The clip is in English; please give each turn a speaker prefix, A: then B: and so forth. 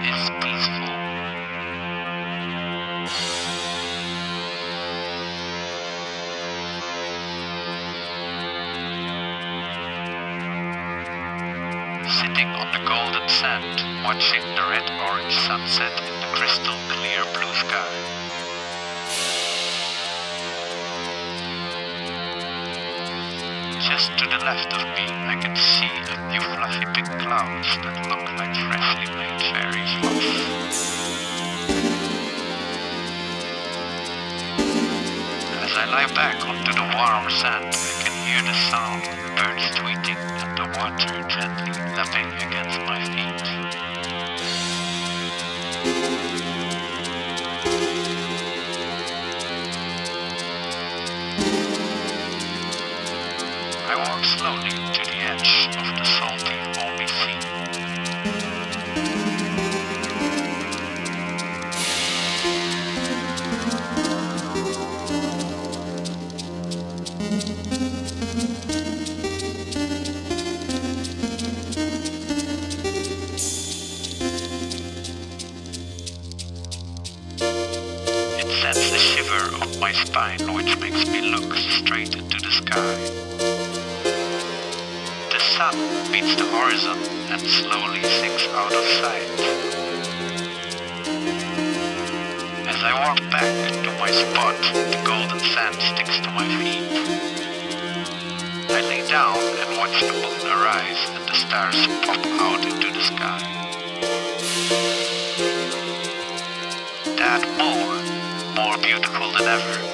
A: peaceful. Sitting on the golden sand, watching the red-orange sunset in the crystal clear blue sky. Just to the left of me, I can see a few fluffy pink clouds that look like freshly made fairy Lie back onto the warm sand, I can hear the sound of birds tweeting and the water gently lapping against my feet. I walk slowly to Sends a shiver up my spine, which makes me look straight into the sky. The sun beats the horizon and slowly sinks out of sight. As I walk back to my spot, the golden sand sticks to my feet. I lay down and watch the moon arise and the stars pop out into the sky. That moon, ever,